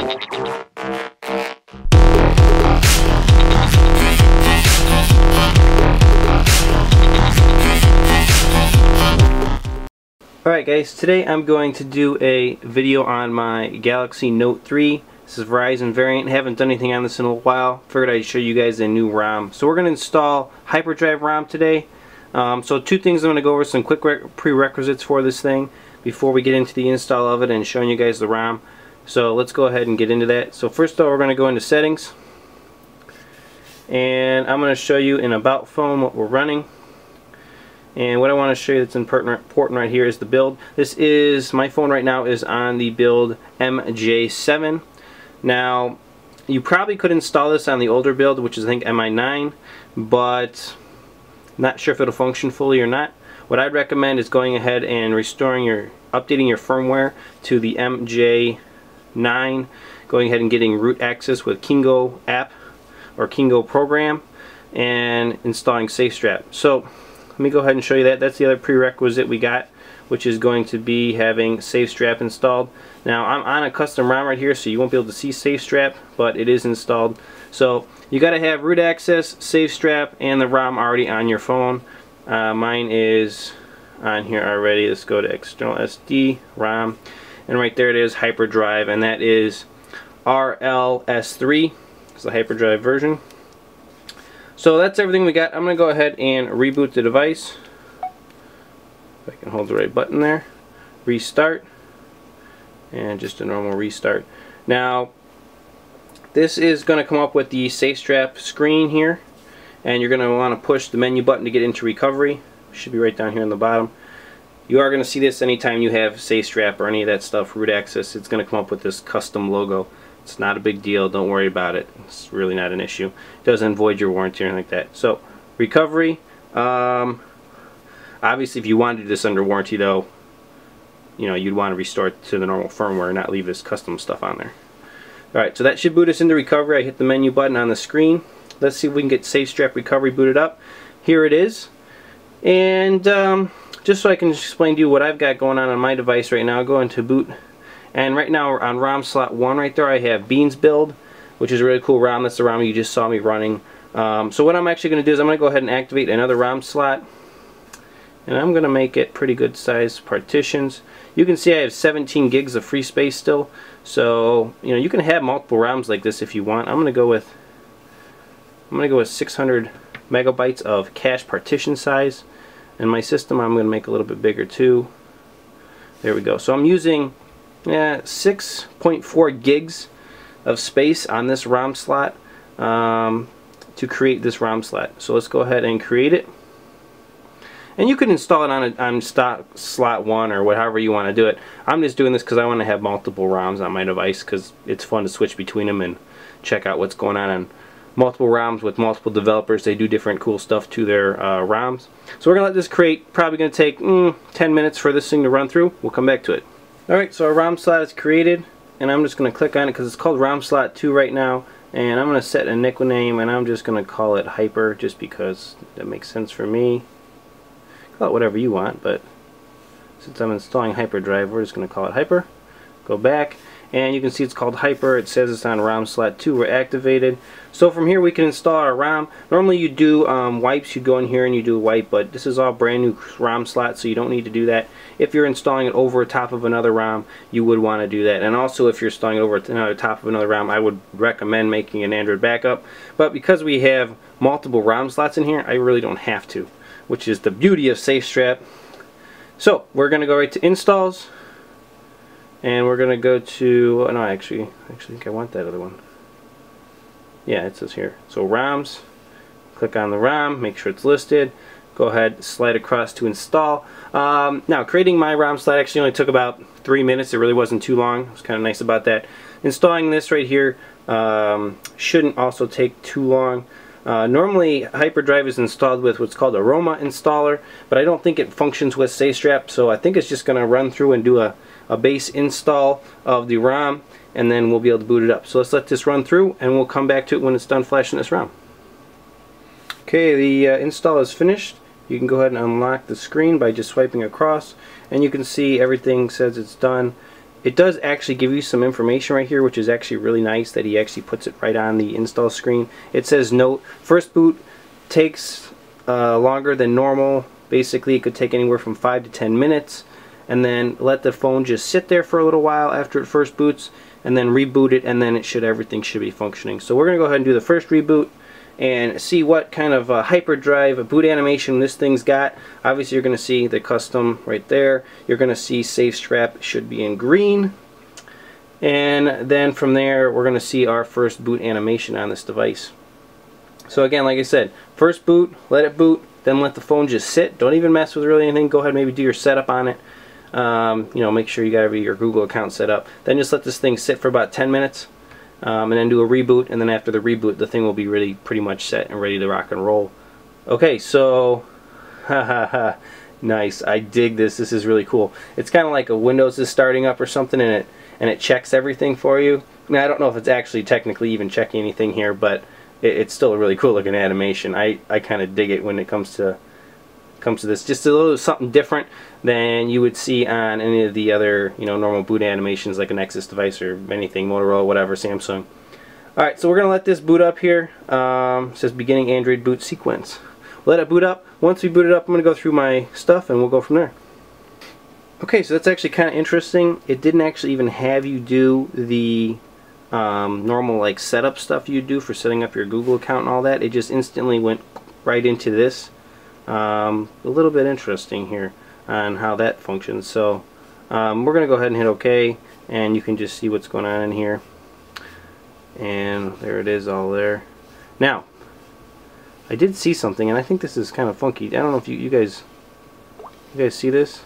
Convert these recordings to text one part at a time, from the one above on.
Alright guys, today I'm going to do a video on my Galaxy Note 3. This is Verizon variant. Haven't done anything on this in a while. Figured I'd show you guys a new ROM. So we're going to install Hyperdrive ROM today. Um, so two things I'm going to go over, some quick prerequisites for this thing before we get into the install of it and showing you guys the ROM. So let's go ahead and get into that. So first of all we're going to go into settings and I'm going to show you in About Phone what we're running. And what I want to show you that's important right here is the build. This is, my phone right now is on the build MJ7. Now, you probably could install this on the older build, which is I think MI9, but not sure if it'll function fully or not. What I'd recommend is going ahead and restoring your, updating your firmware to the MJ9, going ahead and getting root access with Kingo app or Kingo program, and installing SafeStrap. So, let me go ahead and show you that. That's the other prerequisite we got, which is going to be having SafeStrap installed. Now I'm on a custom ROM right here, so you won't be able to see SafeStrap, but it is installed. So you got to have root access, SafeStrap, and the ROM already on your phone. Uh, mine is on here already. Let's go to external SD, ROM, and right there it is, Hyperdrive, and that is RLS3. It's the Hyperdrive version. So that's everything we got. I'm going to go ahead and reboot the device. If I can hold the right button there. Restart. And just a normal restart. Now, this is going to come up with the SafeStrap screen here. And you're going to want to push the menu button to get into recovery. Should be right down here on the bottom. You are going to see this anytime you have SafeStrap or any of that stuff, root access. It's going to come up with this custom logo. It's not a big deal. Don't worry about it. It's really not an issue. It doesn't void your warranty or anything like that. So, recovery. Um, obviously, if you want to do this under warranty, though, you know, you'd want to restore it to the normal firmware and not leave this custom stuff on there. Alright, so that should boot us into recovery. I hit the menu button on the screen. Let's see if we can get SafeStrap Recovery booted up. Here it is. And um, just so I can explain to you what I've got going on on my device right now, I'll go into boot and right now on ROM slot 1 right there I have Beans Build, which is a really cool ROM. That's the ROM you just saw me running. Um, so what I'm actually going to do is I'm going to go ahead and activate another ROM slot. And I'm going to make it pretty good size partitions. You can see I have 17 gigs of free space still. So, you know, you can have multiple ROMs like this if you want. I'm going to go with I'm going to go with 600 megabytes of cache partition size. And my system I'm going to make a little bit bigger too. There we go. So I'm using yeah, 6.4 gigs of space on this ROM slot um, to create this ROM slot. So let's go ahead and create it. And you can install it on, a, on stock slot 1 or whatever you want to do it. I'm just doing this because I want to have multiple ROMs on my device because it's fun to switch between them and check out what's going on on multiple ROMs with multiple developers. They do different cool stuff to their uh, ROMs. So we're going to let this create. Probably going to take mm, 10 minutes for this thing to run through. We'll come back to it. Alright, so our ROM slot is created, and I'm just going to click on it because it's called ROM slot 2 right now, and I'm going to set a nickname, and I'm just going to call it Hyper, just because that makes sense for me. Call it whatever you want, but since I'm installing Hyperdrive, we're just going to call it Hyper. Go back, and you can see it's called Hyper. It says it's on ROM slot 2. We're activated. So from here we can install our ROM. Normally you do um, wipes. You go in here and you do a wipe, but this is all brand new ROM slot, so you don't need to do that. If you're installing it over top of another ROM, you would want to do that. And also if you're installing it over another top of another ROM, I would recommend making an Android backup. But because we have multiple ROM slots in here, I really don't have to, which is the beauty of SafeStrap. So we're going to go right to installs and we're gonna go to oh no actually actually think I want that other one. Yeah it says here. So ROMs click on the ROM make sure it's listed. Go ahead slide across to install. Um, now creating my ROM slide actually only took about three minutes. It really wasn't too long. It was kinda nice about that. Installing this right here um, shouldn't also take too long. Uh, normally Hyperdrive is installed with what's called Aroma installer but I don't think it functions with SafeStrap so I think it's just gonna run through and do a a base install of the ROM and then we'll be able to boot it up. So let's let this run through and we'll come back to it when it's done flashing this ROM. Okay, the uh, install is finished. You can go ahead and unlock the screen by just swiping across and you can see everything says it's done it does actually give you some information right here which is actually really nice that he actually puts it right on the install screen it says note first boot takes uh, longer than normal basically it could take anywhere from 5 to 10 minutes and then let the phone just sit there for a little while after it first boots and then reboot it and then it should everything should be functioning so we're gonna go ahead and do the first reboot and see what kind of uh, hyperdrive boot animation this thing's got. Obviously you're going to see the custom right there. You're going to see safe strap should be in green. And then from there we're going to see our first boot animation on this device. So again, like I said, first boot, let it boot, then let the phone just sit. Don't even mess with really anything. Go ahead maybe do your setup on it. Um, you know, make sure you got your Google account set up. Then just let this thing sit for about 10 minutes um, and then do a reboot and then after the reboot the thing will be really pretty much set and ready to rock and roll. Okay so ha ha ha. Nice I dig this this is really cool. It's kind of like a Windows is starting up or something and it and it checks everything for you. Now I don't know if it's actually technically even checking anything here but it, it's still a really cool looking animation. I, I kind of dig it when it comes to comes to this. Just a little something different than you would see on any of the other, you know, normal boot animations like a Nexus device or anything, Motorola, whatever, Samsung. Alright, so we're going to let this boot up here. Um, says beginning Android boot sequence. let it boot up. Once we boot it up, I'm going to go through my stuff and we'll go from there. Okay, so that's actually kind of interesting. It didn't actually even have you do the um, normal like setup stuff you do for setting up your Google account and all that. It just instantly went right into this um, a little bit interesting here on how that functions. So um, we're going to go ahead and hit OK and you can just see what's going on in here. And there it is all there. Now, I did see something and I think this is kind of funky. I don't know if you, you guys you guys see this?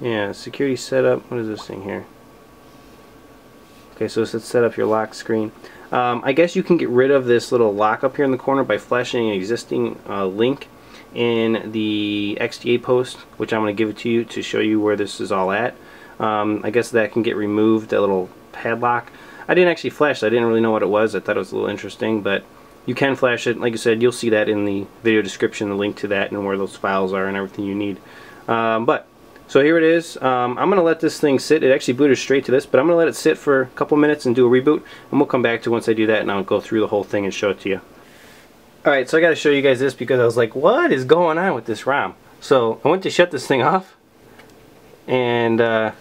Yeah, security setup. What is this thing here? Okay, so it's set up your lock screen. Um, I guess you can get rid of this little lock up here in the corner by flashing an existing uh, link in the XDA post, which I'm going to give it to you to show you where this is all at. Um, I guess that can get removed, that little padlock. I didn't actually flash it. I didn't really know what it was. I thought it was a little interesting, but you can flash it. Like I said, you'll see that in the video description, the link to that and where those files are and everything you need. Um, but, so here it is. Um, I'm going to let this thing sit. It actually booted straight to this, but I'm going to let it sit for a couple minutes and do a reboot, and we'll come back to once I do that, and I'll go through the whole thing and show it to you. Alright, so I got to show you guys this because I was like, what is going on with this ROM? So I went to shut this thing off and uh,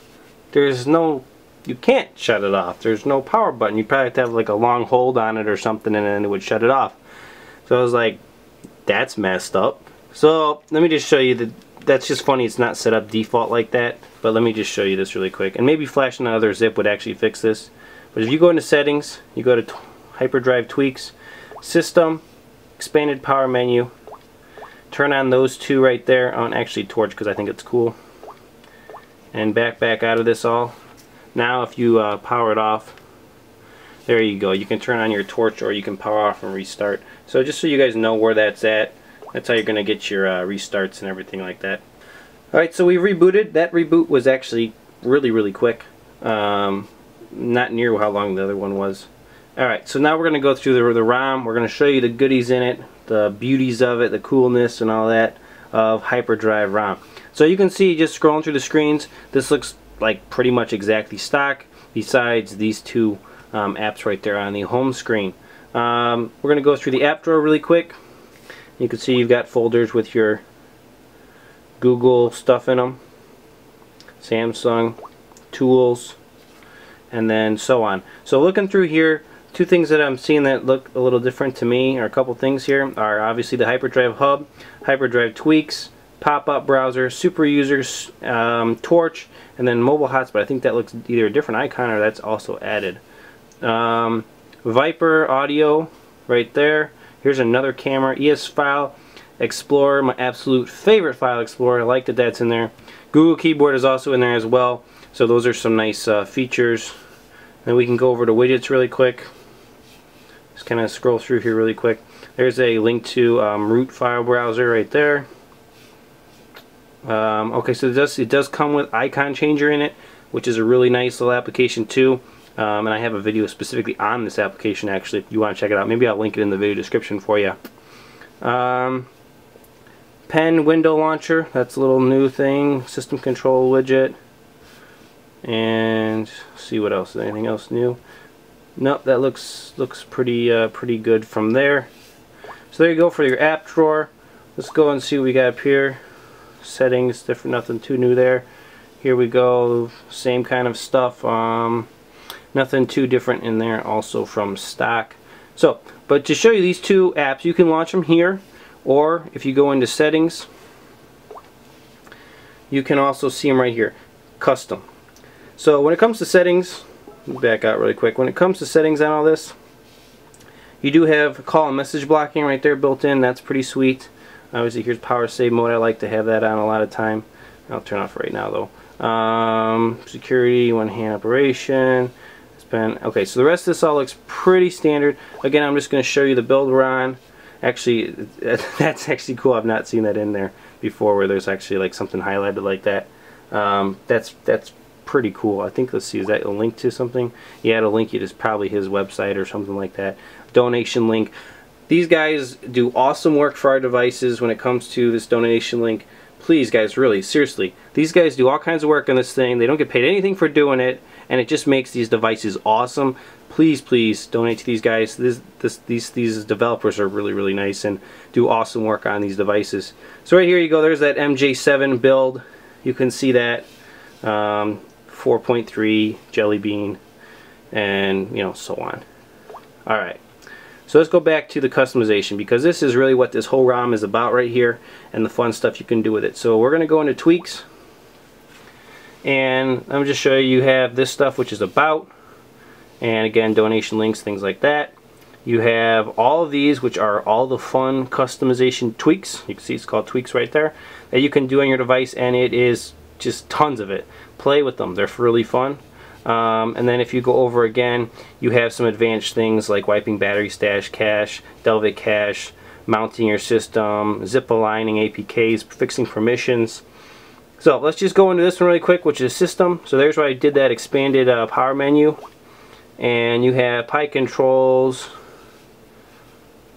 there's no, you can't shut it off. There's no power button. You probably have to have like a long hold on it or something and then it would shut it off. So I was like, that's messed up. So let me just show you that that's just funny it's not set up default like that. But let me just show you this really quick. And maybe flashing another zip would actually fix this. But if you go into settings, you go to hyperdrive tweaks, system, expanded power menu. Turn on those two right there on actually torch because I think it's cool. And back back out of this all. Now if you uh, power it off there you go. You can turn on your torch or you can power off and restart. So just so you guys know where that's at that's how you're gonna get your uh, restarts and everything like that. Alright so we rebooted. That reboot was actually really really quick. Um, not near how long the other one was Alright, so now we're going to go through the, the ROM. We're going to show you the goodies in it, the beauties of it, the coolness and all that of Hyperdrive ROM. So you can see just scrolling through the screens, this looks like pretty much exactly stock besides these two um, apps right there on the home screen. Um, we're going to go through the app drawer really quick. You can see you've got folders with your Google stuff in them, Samsung, tools, and then so on. So looking through here, Two things that I'm seeing that look a little different to me, or a couple things here, are obviously the Hyperdrive Hub, Hyperdrive Tweaks, pop-up browser, super users, um, torch, and then mobile hotspot. I think that looks either a different icon or that's also added. Um, Viper audio right there. Here's another camera, ES file, Explorer, my absolute favorite file explorer. I like that that's in there. Google Keyboard is also in there as well. So those are some nice uh, features. Then we can go over to widgets really quick. Just kind of scroll through here really quick. There's a link to um, root file browser right there. Um, okay, so it does, it does come with icon changer in it, which is a really nice little application too. Um, and I have a video specifically on this application actually if you want to check it out. Maybe I'll link it in the video description for you. Um, pen window launcher, that's a little new thing. System control widget. and see what else. Anything else new? Nope, that looks looks pretty uh, pretty good from there. So there you go for your app drawer. Let's go and see what we got up here. Settings, different, nothing too new there. Here we go, same kind of stuff. Um, nothing too different in there, also from stock. So, but to show you these two apps, you can launch them here, or if you go into settings, you can also see them right here, custom. So when it comes to settings, back out really quick, when it comes to settings on all this, you do have call and message blocking right there built in, that's pretty sweet. Obviously here's power save mode, I like to have that on a lot of time. I'll turn off right now though. Um, security, one hand operation, pen. Okay, so the rest of this all looks pretty standard. Again, I'm just going to show you the build we're on. Actually, that's actually cool. I've not seen that in there before where there's actually like something highlighted like that. Um, that's that's pretty cool. I think, let's see, is that a link to something? Yeah, it'll link you to probably his website or something like that. Donation link. These guys do awesome work for our devices when it comes to this donation link. Please, guys, really, seriously, these guys do all kinds of work on this thing. They don't get paid anything for doing it and it just makes these devices awesome. Please, please donate to these guys. This, this, these, these developers are really, really nice and do awesome work on these devices. So right here you go. There's that MJ7 build. You can see that um, 4.3 Jelly Bean, and you know so on. All right. So let's go back to the customization because this is really what this whole ROM is about right here and the fun stuff you can do with it. So we're going to go into tweaks and me just show you you have this stuff which is about and again donation links things like that you have all of these which are all the fun customization tweaks you can see it's called tweaks right there that you can do on your device and it is just tons of it play with them they're really fun um, and then if you go over again you have some advanced things like wiping battery stats cache Dalvik cache mounting your system zip aligning APKs fixing permissions so let's just go into this one really quick, which is system. So there's where I did that expanded uh, power menu. And you have PI controls,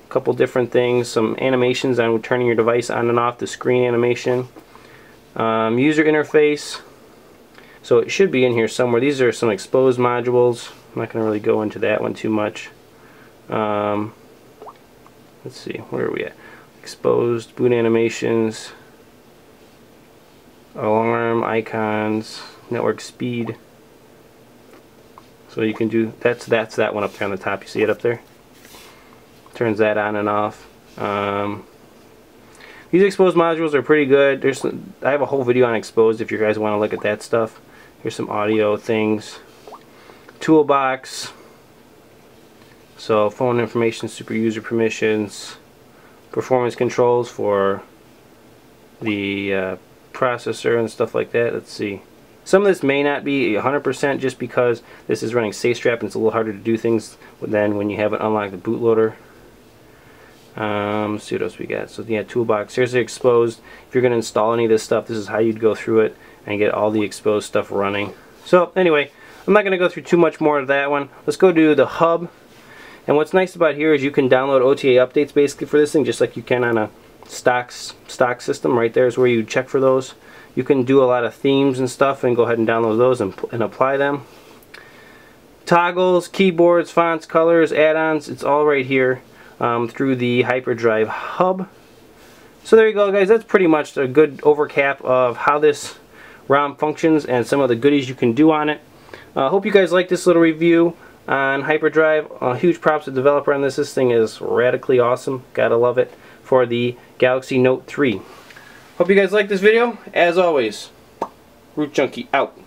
a couple different things, some animations on turning your device on and off, the screen animation. Um, user interface. So it should be in here somewhere. These are some Xposed modules. I'm not going to really go into that one too much. Um, let's see, where are we at? Xposed, boot animations, alarm icons network speed so you can do that's that's that one up there on the top you see it up there turns that on and off um, these Xposed modules are pretty good there's I have a whole video on Xposed if you guys want to look at that stuff here's some audio things toolbox so phone information super user permissions performance controls for the uh, processor and stuff like that. Let's see. Some of this may not be 100% just because this is running SafeStrap and it's a little harder to do things than when you haven't unlocked the bootloader. Um, see what else we got. So yeah, toolbox. Here's the Xposed. If you're going to install any of this stuff, this is how you'd go through it and get all the Xposed stuff running. So anyway, I'm not going to go through too much more of that one. Let's go to the hub. And what's nice about here is you can download OTA updates basically for this thing just like you can on a stocks stock system right there is where you check for those you can do a lot of themes and stuff and go ahead and download those and, and apply them toggles keyboards fonts colors add-ons it's all right here um, through the hyperdrive hub so there you go guys that's pretty much a good overcap of how this ROM functions and some of the goodies you can do on it I uh, hope you guys like this little review on hyperdrive uh, huge props to the developer on this this thing is radically awesome gotta love it for the Galaxy Note 3. Hope you guys like this video. As always, RootJunky out.